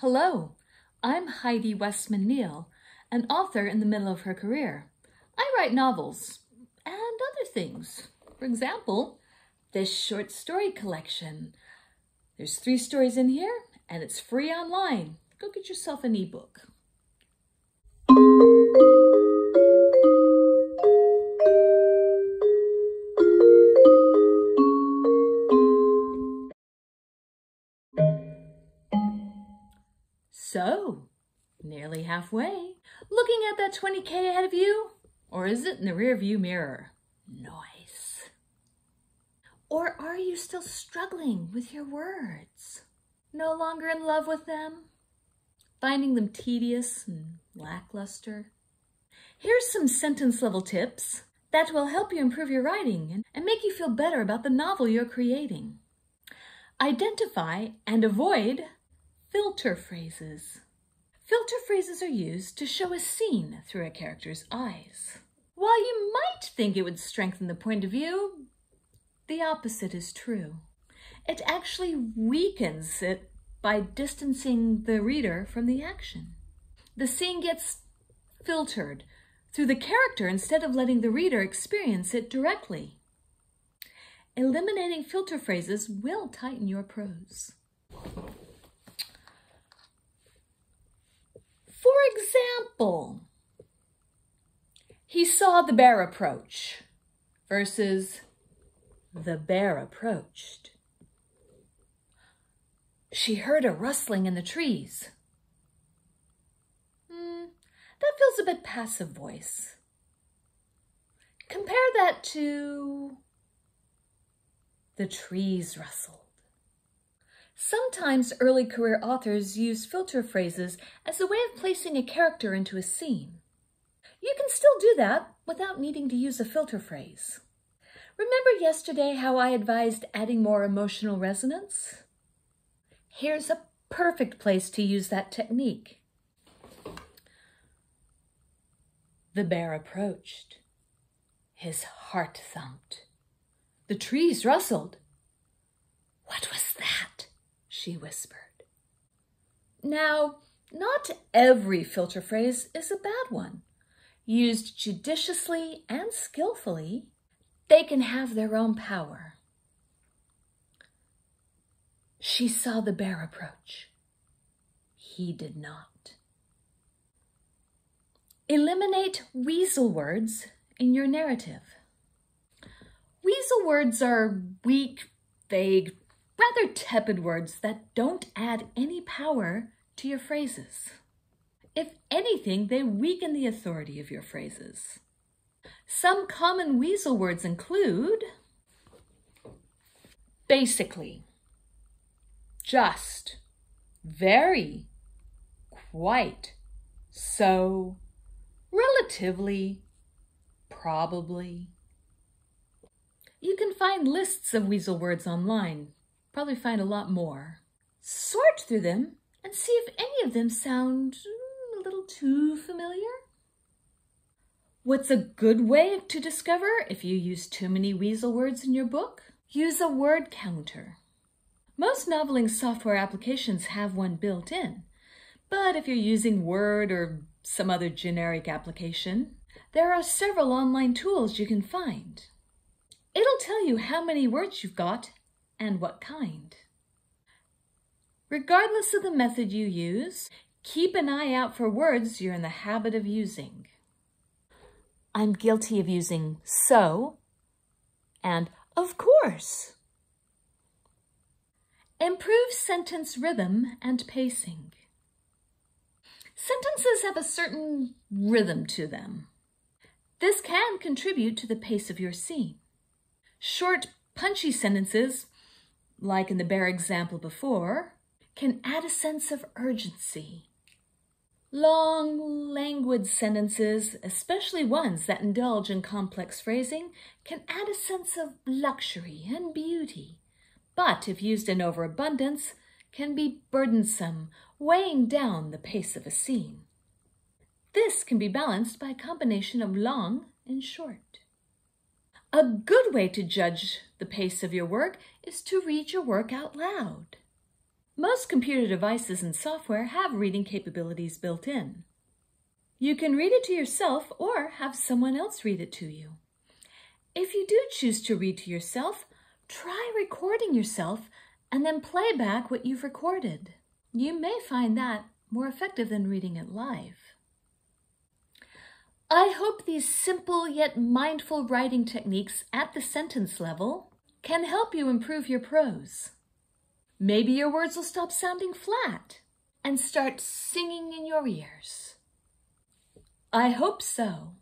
Hello, I'm Heidi Wessman Kneale, an author in the middle of her career. I write novels and other things. For example, this short story collection. There's three stories in here and it's free online. Go get yourself an ebook. Nearly halfway. Looking at that 20K ahead of you? Or is it in the rear view mirror? Nice. Or are you still struggling with your words? No longer in love with them? Finding them tedious and lackluster? Here's some sentence level tips that will help you improve your writing and make you feel better about the novel you're creating. Identify and avoid Filter phrases. Filter phrases are used to show a scene through a character's eyes. While you might think it would strengthen the point of view, the opposite is true. It actually weakens it by distancing the reader from the action. The scene gets filtered through the character instead of letting the reader experience it directly. Eliminating filter phrases will tighten your prose. For example, he saw the bear approach versus the bear approached. She heard a rustling in the trees. Hmm, that feels a bit passive voice. Compare that to the trees rustled. Sometimes early career authors use filter phrases as a way of placing a character into a scene. You can still do that without needing to use a filter phrase. Remember yesterday how I advised adding more emotional resonance? Here's a perfect place to use that technique. The bear approached. His heart thumped. The trees rustled. She whispered. Now, not every filter phrase is a bad one. Used judiciously and skillfully, they can have their own power. She saw the bear approach. He did not. Eliminate weasel words in your narrative. Weasel words are weak, vague, rather tepid words that don't add any power to your phrases. If anything, they weaken the authority of your phrases. Some common weasel words include basically, just, very, quite, so, relatively, probably. You can find lists of weasel words online Probably find a lot more. Sort through them and see if any of them sound mm, a little too familiar. What's a good way to discover if you use too many weasel words in your book? Use a word counter. Most noveling software applications have one built in, but if you're using Word or some other generic application, there are several online tools you can find. It'll tell you how many words you've got and what kind. Regardless of the method you use, keep an eye out for words you're in the habit of using. I'm guilty of using so and of course. Improve sentence rhythm and pacing. Sentences have a certain rhythm to them. This can contribute to the pace of your scene. Short, punchy sentences like in the bear example before, can add a sense of urgency. Long, languid sentences, especially ones that indulge in complex phrasing, can add a sense of luxury and beauty, but if used in overabundance, can be burdensome, weighing down the pace of a scene. This can be balanced by a combination of long and short. A good way to judge the pace of your work is to read your work out loud. Most computer devices and software have reading capabilities built in. You can read it to yourself or have someone else read it to you. If you do choose to read to yourself, try recording yourself and then play back what you've recorded. You may find that more effective than reading it live. I hope these simple yet mindful writing techniques at the sentence level can help you improve your prose. Maybe your words will stop sounding flat and start singing in your ears. I hope so.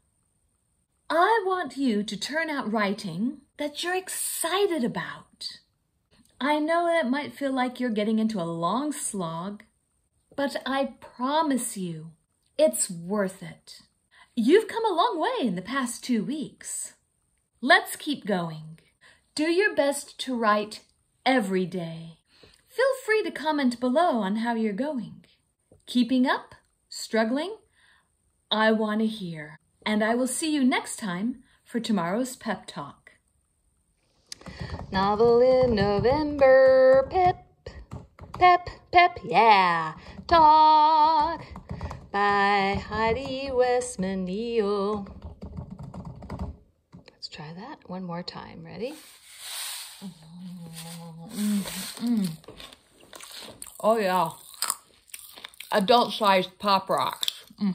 I want you to turn out writing that you're excited about. I know it might feel like you're getting into a long slog, but I promise you, it's worth it. You've come a long way in the past two weeks. Let's keep going. Do your best to write every day. Feel free to comment below on how you're going. Keeping up? Struggling? I want to hear. And I will see you next time for tomorrow's pep talk. Novel in November, pep, pep, pep, yeah, talk by Heidi Wessman. Let's try that one more time. Ready? Mm, mm. Oh, yeah. Adult sized pop rocks. Mm.